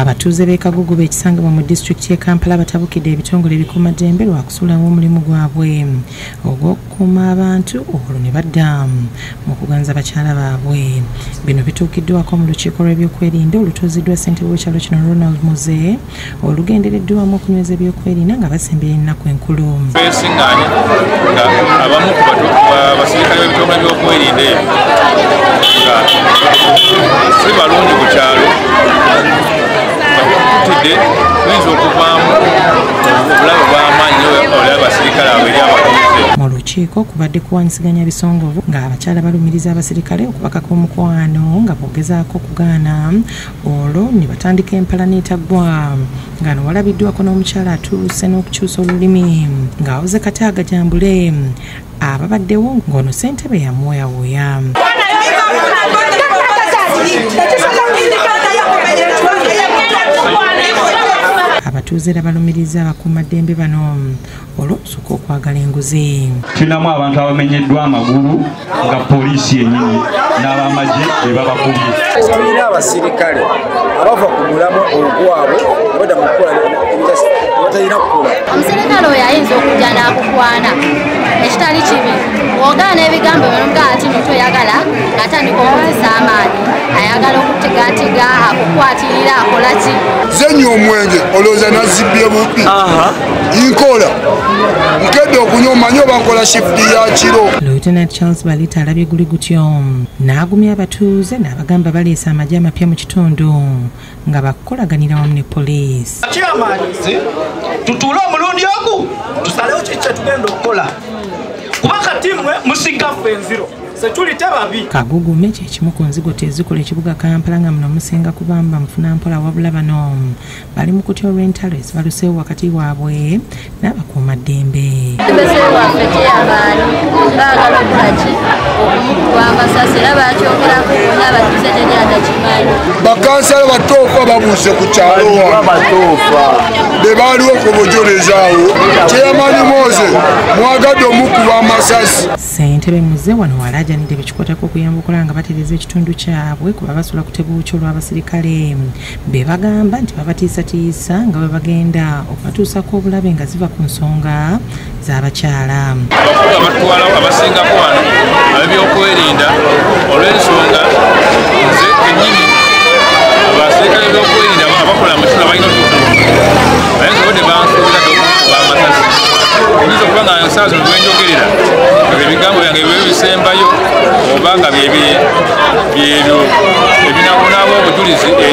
abatuuze b'e kagugu b'ekisangibwa mu disitulikiti y'e kampala batabukidde ebitongole ebikuumaddembe lwakusulawo omulimu gwabwe. Ogw'okukuuma abantu olwo ne badda mu kuganza bakyala baabwe. Bino bituukiddwako mu lukiiko lw'ebyokwerinda olutuuziddwa ssentebe w'ekyalo kino ronald muze olugendereddwamu okunyweza ebyokwerinda nga basembera ennaku enkulu. Besiŋŋaanye nga abamu ku basirikale b'ebitongole byokwerinda ebyo nga si balungi tutidde tuyinza okuvaamu obulabe bw'amaanyi olaba basirikale abo eri abatuuze mu lukiiko kubadde kuwanyisiganya bisongovu ng'abakyala balumiriza abasirikale okubakaka omukwano nga bogezaako okugaana. Olwo ne batandika empala n'etaggwa. Nga no walabiddwako n'omukyala atuuse n'okukyusa olulimi ng'awoze kataaga jambule. Ababaddewo ng'ono ssentebe yamuwoyawoya abatuuze era balumiriza abakuumaddembe bano olw'okusooka okwagala enguzi. Tulinamu abantu abamenyeddwa amagulu nga poliisi yennyini n'abamagye be babakubye. Tulina abasirikale abava ku mulamu ogwabwe bada mukukola batalina kukola. Omusirikale oyo ayinza okujja n'akukwana ekitali kibi bw'ogaana ebigambo byomugaa akukwatirira akola ki? Zenya omwenge olowooza nazibbye bubi. Nkola. Nkedde okunywa omanyi oba nkola shifuti ya kiro. Lieutenant charles balita alabye guli gutyo. N'agumya abatuuze n'abagamba baleese amagye amapya mu kitundu nga bakukolaganira wamu ne poliisi. Kiramanyizi tutuule omulundi ogu tusalewo kiki kyetugenda okukola. Kuba kati mmwe musigaffe enziro setulite babi kagugume kyekimu ku nzigoto ezikola ekibuga kampala nga muno musinga kubamba mufuna mpola wabula bano. Bali mu kutya olw'entalo ezibaluseewo wakati waabwe n'abakuumaddembe waffe teyamaani baagala okulaki okumukuba amasasi era bakyogerako bona abatuuze teryanakimanyi bakansala batoofa babuuse ku kyalo be baaliwo okubojolezaawo kyeyamani moze mwagadde omukuba amasasi ssentebe muze wano walaajanidde bekikwatako okuyamba okulaba nga batereeza ekitundu kyabwe kuba basula ku tebuukyo olw'abasirikale be bagamba nti babatiisatiisa nga bwe bagenda okubatuusako obulabe nga ziva ku nsonga z'abakyala abakulu abatwala abasingako wano abebyokwerinda olw'ensonga ensaa zino lwenjogerera nga ebigambo byange bibe bisembayo oba nga byebyo ebinabonaabo obujulizi eri